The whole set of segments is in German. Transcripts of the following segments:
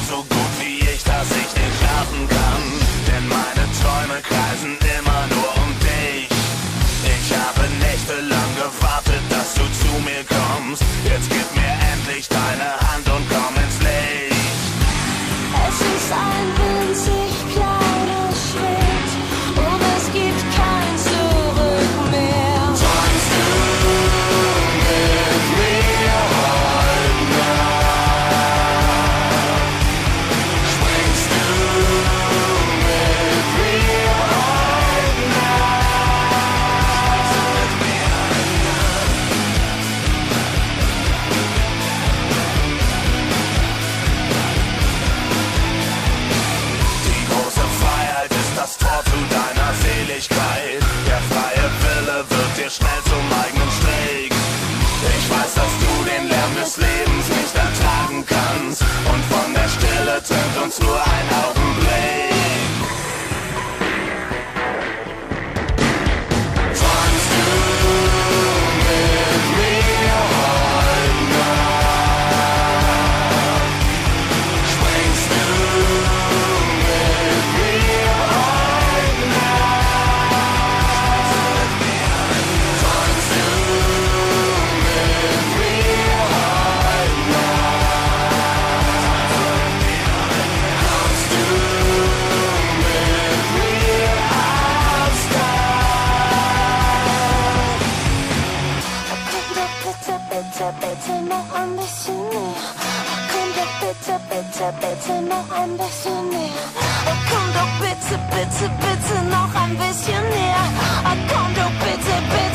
So. good. Rettet uns nur einer. bitte, bitte noch ein bisschen mehr. Komm doch bitte, bitte, bitte noch ein bisschen mehr. Komm doch bitte, bitte, bitte noch ein bisschen mehr. Komm doch bitte, bitte.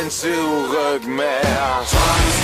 Rein zurück mehr. Tanz.